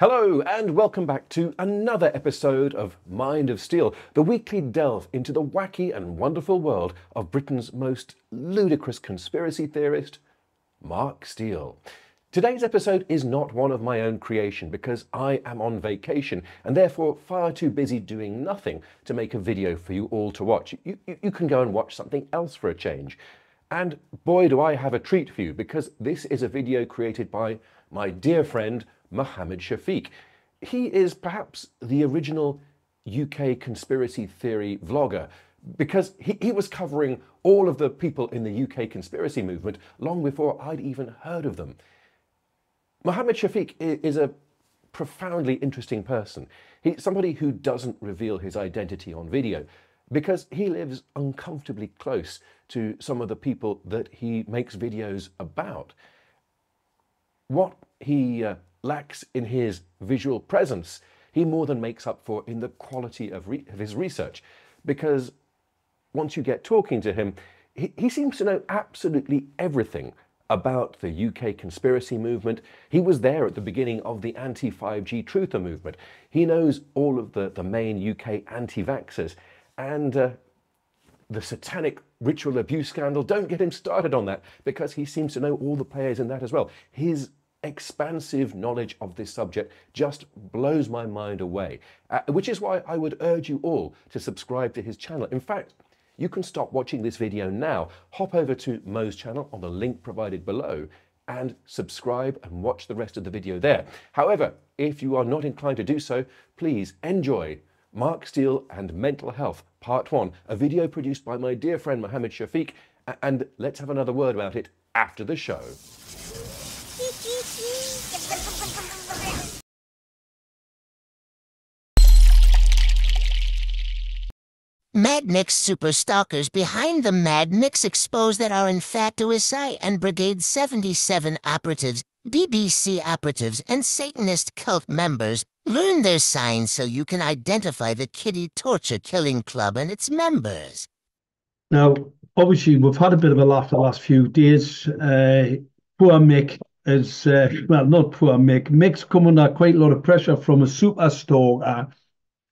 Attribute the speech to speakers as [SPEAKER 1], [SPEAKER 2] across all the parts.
[SPEAKER 1] Hello, and welcome back to another episode of Mind of Steele, the weekly delve into the wacky and wonderful world of Britain's most ludicrous conspiracy theorist, Mark Steele. Today's episode is not one of my own creation because I am on vacation and therefore far too busy doing nothing to make a video for you all to watch. You, you, you can go and watch something else for a change. And boy, do I have a treat for you because this is a video created by my dear friend Mohammed Shafiq. He is perhaps the original UK conspiracy theory vlogger because he, he was covering all of the people in the UK conspiracy movement long before I'd even heard of them. Mohammed Shafiq is a profoundly interesting person. He's somebody who doesn't reveal his identity on video because he lives uncomfortably close to some of the people that he makes videos about. What he uh, lacks in his visual presence, he more than makes up for in the quality of, re- of his research. Because once you get talking to him, he, he seems to know absolutely everything about the UK conspiracy movement. He was there at the beginning of the anti 5G truther movement. He knows all of the, the main UK anti vaxxers. And uh, the satanic ritual abuse scandal, don't get him started on that because he seems to know all the players in that as well. His expansive knowledge of this subject just blows my mind away, uh, which is why I would urge you all to subscribe to his channel. In fact, you can stop watching this video now, hop over to Mo's channel on the link provided below and subscribe and watch the rest of the video there. However, if you are not inclined to do so, please enjoy Mark Steele and Mental Health, Part 1, a video produced by my dear friend Mohammed Shafiq, and let's have another word about it after the show.
[SPEAKER 2] Mad Mix super stalkers behind the Mad Mix expose that are infatuousi and Brigade 77 operatives, BBC operatives, and Satanist cult members learn their signs so you can identify the Kitty Torture Killing Club and its members.
[SPEAKER 3] Now, obviously, we've had a bit of a laugh the last few days. Uh, poor Mick is, uh, well, not poor Mick. Mick's come under quite a lot of pressure from a super stalker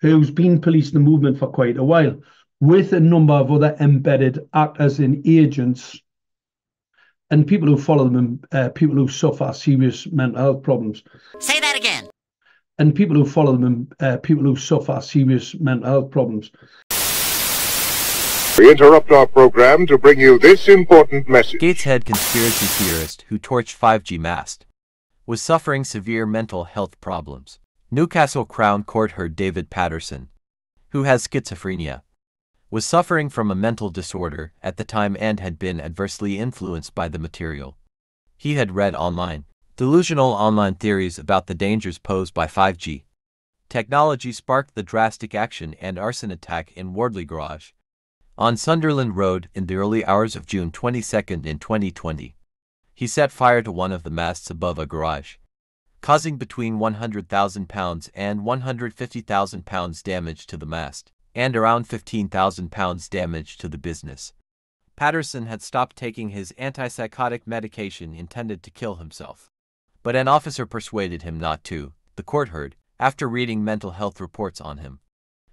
[SPEAKER 3] who's been policing the movement for quite a while, with a number of other embedded actors and agents and people who follow them, uh, people who suffer serious mental health problems.
[SPEAKER 2] Say that again.
[SPEAKER 3] And people who follow them, uh, people who suffer serious mental health problems.
[SPEAKER 4] We interrupt our program to bring you this important message.
[SPEAKER 5] Gateshead conspiracy theorist who torched 5G mast was suffering severe mental health problems. Newcastle Crown Court heard David Patterson, who has schizophrenia, was suffering from a mental disorder at the time and had been adversely influenced by the material. He had read online delusional online theories about the dangers posed by 5G. Technology sparked the drastic action and arson attack in Wardley Garage on Sunderland Road in the early hours of June 22 in 2020. He set fire to one of the masts above a garage causing between £100,000 and £150,000 damage to the mast, and around £15,000 damage to the business. Patterson had stopped taking his antipsychotic medication intended to kill himself. But an officer persuaded him not to, the court heard, after reading mental health reports on him.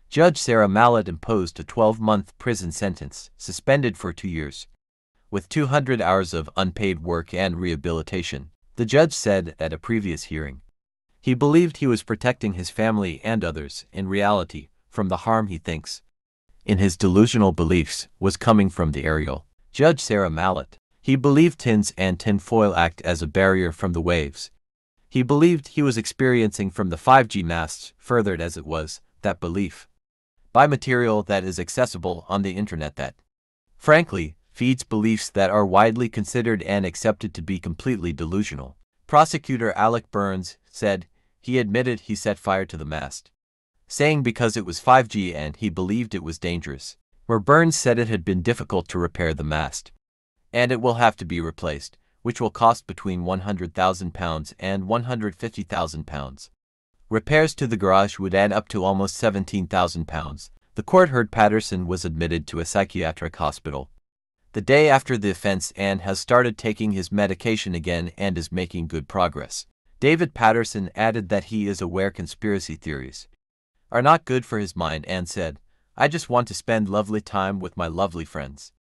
[SPEAKER 5] Judge Sarah Mallett imposed a 12 month prison sentence, suspended for two years, with 200 hours of unpaid work and rehabilitation. The judge said at a previous hearing. He believed he was protecting his family and others, in reality, from the harm he thinks, in his delusional beliefs, was coming from the aerial. Judge Sarah Mallett. He believed tins and tinfoil act as a barrier from the waves. He believed he was experiencing from the 5G masts, furthered as it was, that belief. By material that is accessible on the internet that, frankly, feeds beliefs that are widely considered and accepted to be completely delusional. Prosecutor Alec Burns said he admitted he set fire to the mast, saying because it was 5G and he believed it was dangerous. Where Burns said it had been difficult to repair the mast, and it will have to be replaced, which will cost between £100,000 and £150,000. Repairs to the garage would add up to almost £17,000. The court heard Patterson was admitted to a psychiatric hospital the day after the offense Anne has started taking his medication again and is making good progress. David Patterson added that he is aware conspiracy theories are not good for his mind and said, I just want to spend lovely time with my lovely friends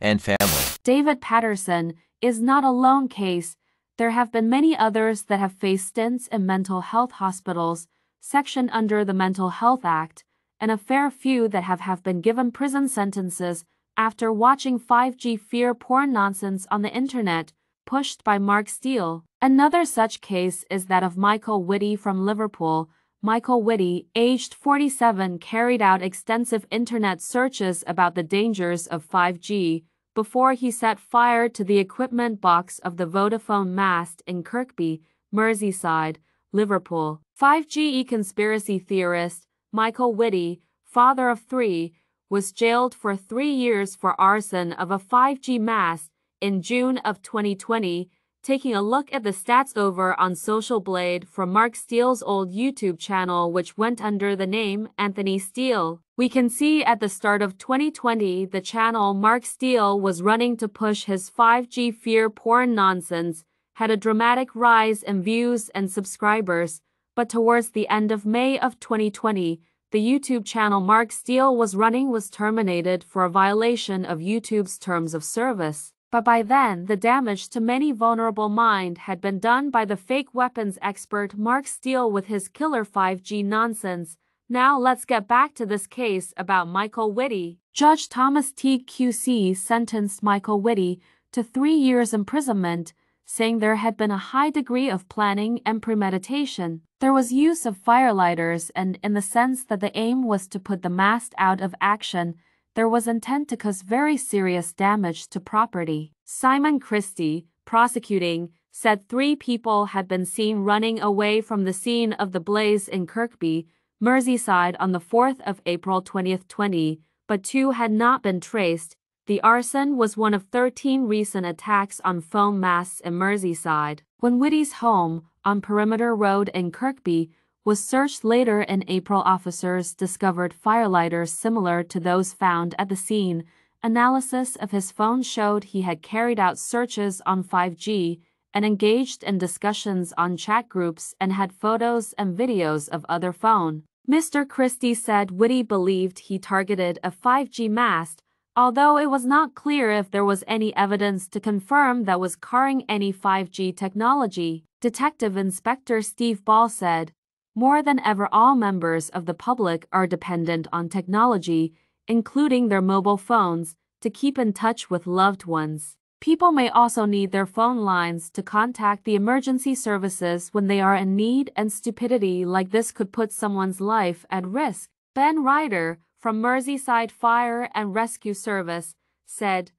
[SPEAKER 5] and family.
[SPEAKER 6] David Patterson is not a lone case. There have been many others that have faced stints in mental health hospitals, section under the Mental Health Act, and a fair few that have, have been given prison sentences after watching 5G fear porn nonsense on the internet, pushed by Mark Steele. Another such case is that of Michael Whitty from Liverpool. Michael Whitty, aged 47, carried out extensive internet searches about the dangers of 5G before he set fire to the equipment box of the Vodafone mast in Kirkby, Merseyside, Liverpool. 5G conspiracy theorist Michael Whitty, father of three, was jailed for three years for arson of a 5G mast in June of 2020, taking a look at the stats over on Social Blade from Mark Steele's old YouTube channel which went under the name Anthony Steele. We can see at the start of 2020 the channel Mark Steele was running to push his 5G fear porn nonsense had a dramatic rise in views and subscribers, but towards the end of May of 2020, the YouTube channel Mark Steele was running was terminated for a violation of YouTube's terms of service. But by then, the damage to many vulnerable mind had been done by the fake weapons expert Mark Steele with his killer 5G nonsense. Now let's get back to this case about Michael Whitty. Judge Thomas Teague QC sentenced Michael Whitty to three years imprisonment saying there had been a high degree of planning and premeditation. There was use of firelighters and in the sense that the aim was to put the mast out of action, there was intent to cause very serious damage to property. Simon Christie, prosecuting, said three people had been seen running away from the scene of the blaze in Kirkby, Merseyside on the 4th of April 2020, but two had not been traced, the arson was one of 13 recent attacks on phone masts in Merseyside. When Whitty's home, on Perimeter Road in Kirkby, was searched later in April officers discovered firelighters similar to those found at the scene. Analysis of his phone showed he had carried out searches on 5G and engaged in discussions on chat groups and had photos and videos of other phone. Mr. Christie said Whitty believed he targeted a 5G mast although it was not clear if there was any evidence to confirm that was carrying any 5G technology. Detective Inspector Steve Ball said, More than ever all members of the public are dependent on technology, including their mobile phones, to keep in touch with loved ones. People may also need their phone lines to contact the emergency services when they are in need and stupidity like this could put someone's life at risk. Ben Ryder, from Merseyside Fire and Rescue Service said,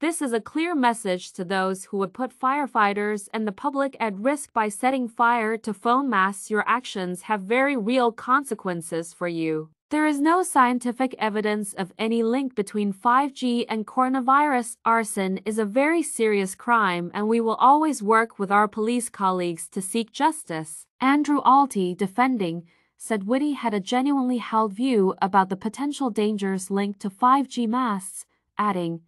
[SPEAKER 6] This is a clear message to those who would put firefighters and the public at risk by setting fire to phone masts. Your actions have very real consequences for you. There is no scientific evidence of any link between 5G and coronavirus. Arson is a very serious crime, and we will always work with our police colleagues to seek justice. Andrew Alty, defending, said Whitty had a genuinely held view about the potential dangers linked to 5G masts, adding,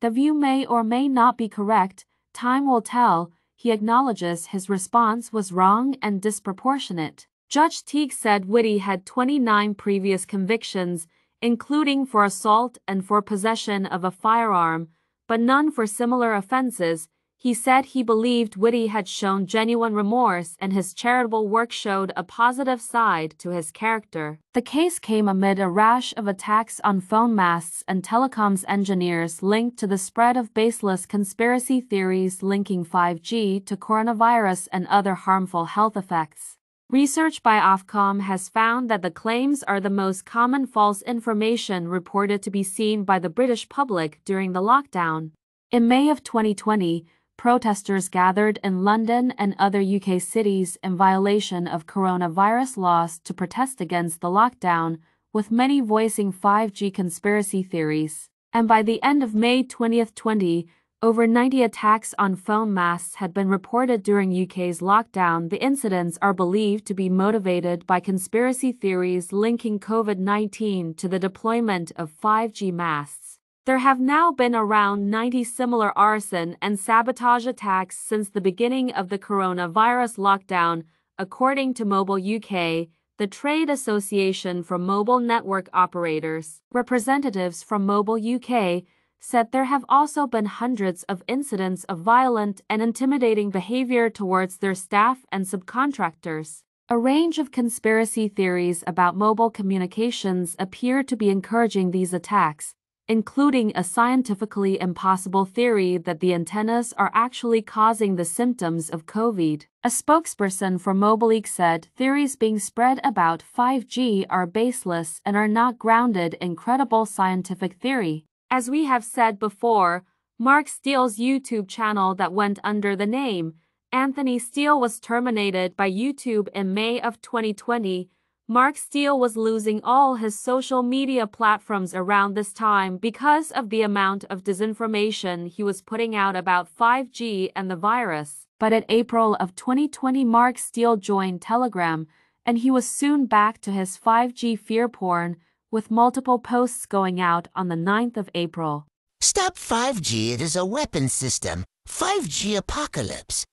[SPEAKER 6] The view may or may not be correct, time will tell. He acknowledges his response was wrong and disproportionate. Judge Teague said Whitty had 29 previous convictions, including for assault and for possession of a firearm, but none for similar offenses, he said he believed Whitty had shown genuine remorse and his charitable work showed a positive side to his character. The case came amid a rash of attacks on phone masts and telecoms engineers linked to the spread of baseless conspiracy theories linking 5G to coronavirus and other harmful health effects. Research by Ofcom has found that the claims are the most common false information reported to be seen by the British public during the lockdown. In May of 2020, protesters gathered in London and other UK cities in violation of coronavirus laws to protest against the lockdown, with many voicing 5G conspiracy theories. And by the end of May 2020, over 90 attacks on phone masts had been reported during UK's lockdown. The incidents are believed to be motivated by conspiracy theories linking COVID 19 to the deployment of 5G masts. There have now been around 90 similar arson and sabotage attacks since the beginning of the coronavirus lockdown, according to Mobile UK, the trade association for mobile network operators. Representatives from Mobile UK said there have also been hundreds of incidents of violent and intimidating behavior towards their staff and subcontractors. A range of conspiracy theories about mobile communications appear to be encouraging these attacks, including a scientifically impossible theory that the antennas are actually causing the symptoms of COVID. A spokesperson for Mobile UK said theories being spread about 5G are baseless and are not grounded in credible scientific theory. As we have said before, Mark Steele's YouTube channel that went under the name Anthony Steele was terminated by YouTube in May of 2020 Mark Steele was losing all his social media platforms around this time because of the amount of disinformation he was putting out about 5G and the virus. But in April of 2020, Mark Steele joined Telegram, and he was soon back to his 5G fear porn, with multiple posts going out on the 9th of April.
[SPEAKER 2] Stop 5G, it is a weapon system. 5G apocalypse.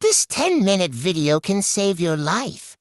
[SPEAKER 2] This 10 minute video can save your life.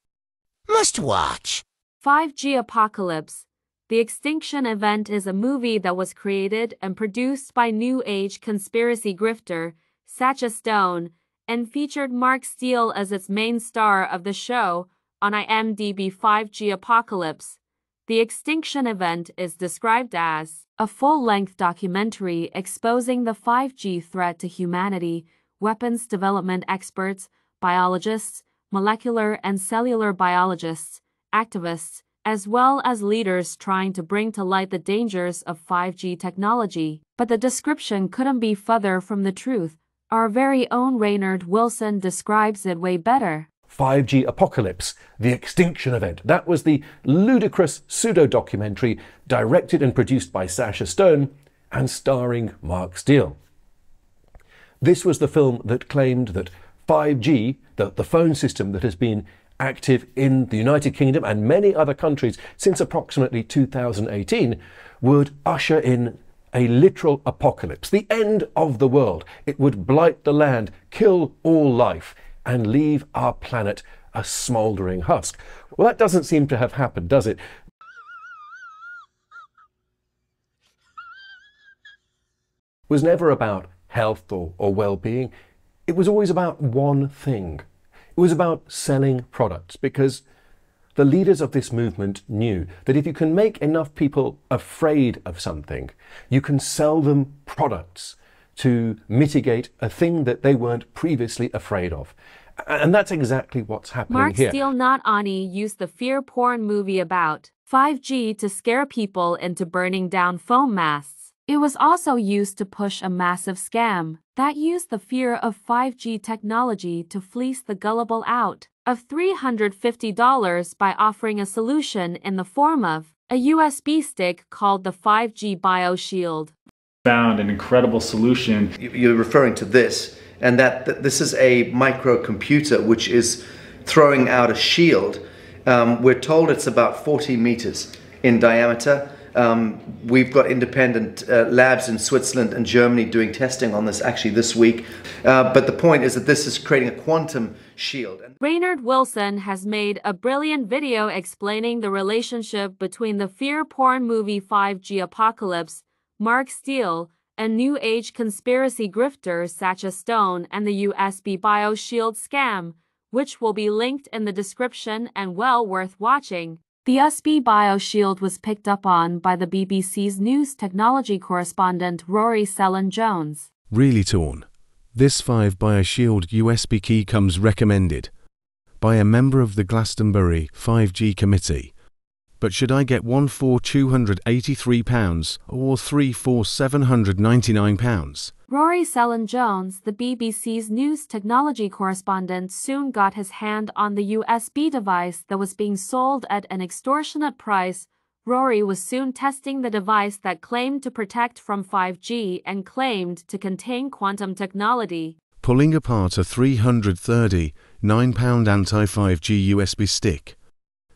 [SPEAKER 2] Must watch.
[SPEAKER 6] 5G Apocalypse The Extinction Event is a movie that was created and produced by New Age conspiracy grifter Sacha Stone and featured Mark Steele as its main star of the show on IMDb 5G Apocalypse. The Extinction Event is described as a full length documentary exposing the 5G threat to humanity, weapons development experts, biologists, molecular and cellular biologists, activists, as well as leaders trying to bring to light the dangers of 5G technology. But the description couldn't be further from the truth. Our very own Raynard Wilson describes it way better.
[SPEAKER 1] 5G Apocalypse, the extinction event. That was the ludicrous pseudo documentary directed and produced by Sacha Stone and starring Mark Steele. This was the film that claimed that 5G, the, the phone system that has been active in the United Kingdom and many other countries since approximately 2018, would usher in a literal apocalypse, the end of the world. It would blight the land, kill all life, and leave our planet a smouldering husk. Well, that doesn't seem to have happened, does it? Was never about health or, or well being it was always about one thing. It was about selling products because the leaders of this movement knew that if you can make enough people afraid of something, you can sell them products to mitigate a thing that they weren't previously afraid of. And that's exactly what's happening
[SPEAKER 6] Mark
[SPEAKER 1] here.
[SPEAKER 6] Steele not Ani used the fear porn movie about 5G to scare people into burning down phone masts. It was also used to push a massive scam that used the fear of 5G technology to fleece the gullible out of $350 by offering a solution in the form of a USB stick called the 5G BioShield.
[SPEAKER 7] Found an incredible solution.
[SPEAKER 8] You're referring to this, and that, that this is a microcomputer which is throwing out a shield. Um, we're told it's about 40 meters in diameter um, we've got independent uh, labs in Switzerland and Germany doing testing on this actually this week. Uh, but the point is that this is creating a quantum shield.
[SPEAKER 6] Raynard Wilson has made a brilliant video explaining the relationship between the fear porn movie 5G Apocalypse, Mark Steele, and New Age conspiracy grifter Sacha Stone and the USB BioShield scam, which will be linked in the description and well worth watching. The USB BioShield was picked up on by the BBC's news technology correspondent Rory Cellan-Jones.
[SPEAKER 9] Really torn. This 5 BioShield USB key comes recommended by a member of the Glastonbury 5G committee. But should I get one for £283 or three for £799?
[SPEAKER 6] Rory Cellan-Jones, the BBC's news technology correspondent, soon got his hand on the USB device that was being sold at an extortionate price. Rory was soon testing the device that claimed to protect from 5G and claimed to contain quantum technology.
[SPEAKER 9] Pulling apart a 339 pound anti 5G USB stick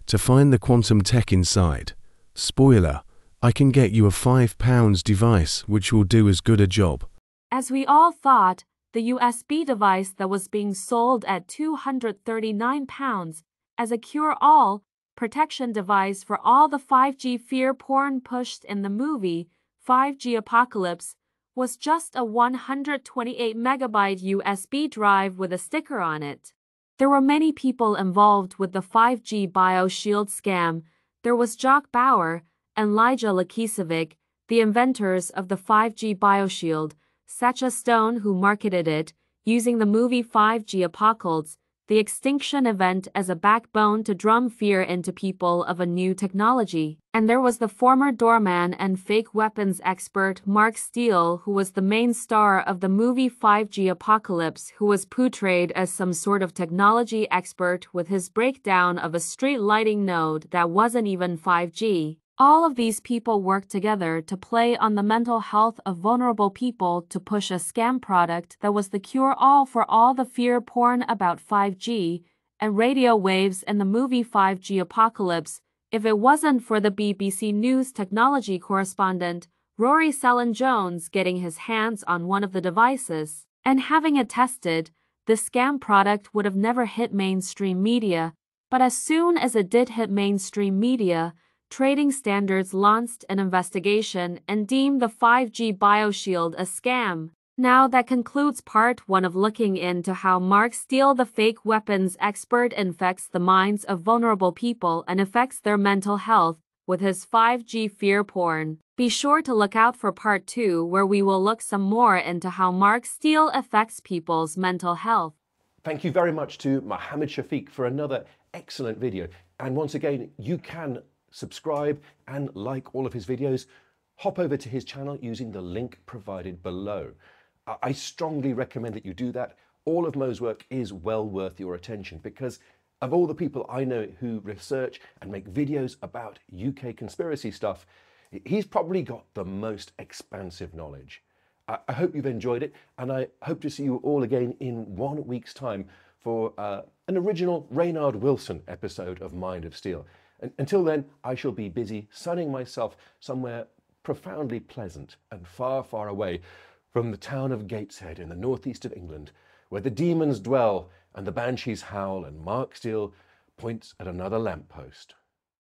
[SPEAKER 9] to find the quantum tech inside. Spoiler I can get you a £5 device which will do as good a job.
[SPEAKER 6] As we all thought, the USB device that was being sold at £239 as a cure all protection device for all the 5G fear porn pushed in the movie 5G Apocalypse was just a 128 megabyte USB drive with a sticker on it. There were many people involved with the 5G BioShield scam. There was Jock Bauer and Lyja Lakicevic, the inventors of the 5G BioShield, Sacha Stone who marketed it, using the movie 5G Apocalypse, the extinction event as a backbone to drum fear into people of a new technology. And there was the former doorman and fake weapons expert Mark Steele, who was the main star of the movie 5G Apocalypse, who was portrayed as some sort of technology expert with his breakdown of a street lighting node that wasn't even 5G. All of these people worked together to play on the mental health of vulnerable people to push a scam product that was the cure all for all the fear porn about 5G and radio waves in the movie 5G Apocalypse if it wasn't for the BBC News technology correspondent Rory Cellan Jones getting his hands on one of the devices and having it tested, the scam product would have never hit mainstream media. But as soon as it did hit mainstream media, Trading Standards launched an investigation and deemed the 5G BioShield a scam. Now that concludes part one of looking into how Mark Steele, the fake weapons expert, infects the minds of vulnerable people and affects their mental health with his 5G fear porn. Be sure to look out for part two, where we will look some more into how Mark Steele affects people's mental health.
[SPEAKER 1] Thank you very much to Mohammed Shafiq for another excellent video. And once again, you can subscribe and like all of his videos, hop over to his channel using the link provided below. I strongly recommend that you do that. All of Mo's work is well worth your attention because of all the people I know who research and make videos about UK conspiracy stuff, he's probably got the most expansive knowledge. I hope you've enjoyed it and I hope to see you all again in one week's time for uh, an original Reynard Wilson episode of Mind of Steele. Until then, I shall be busy sunning myself somewhere profoundly pleasant and far, far away from the town of Gateshead in the northeast of England, where the demons dwell and the banshees howl and Mark Steele points at another lamppost.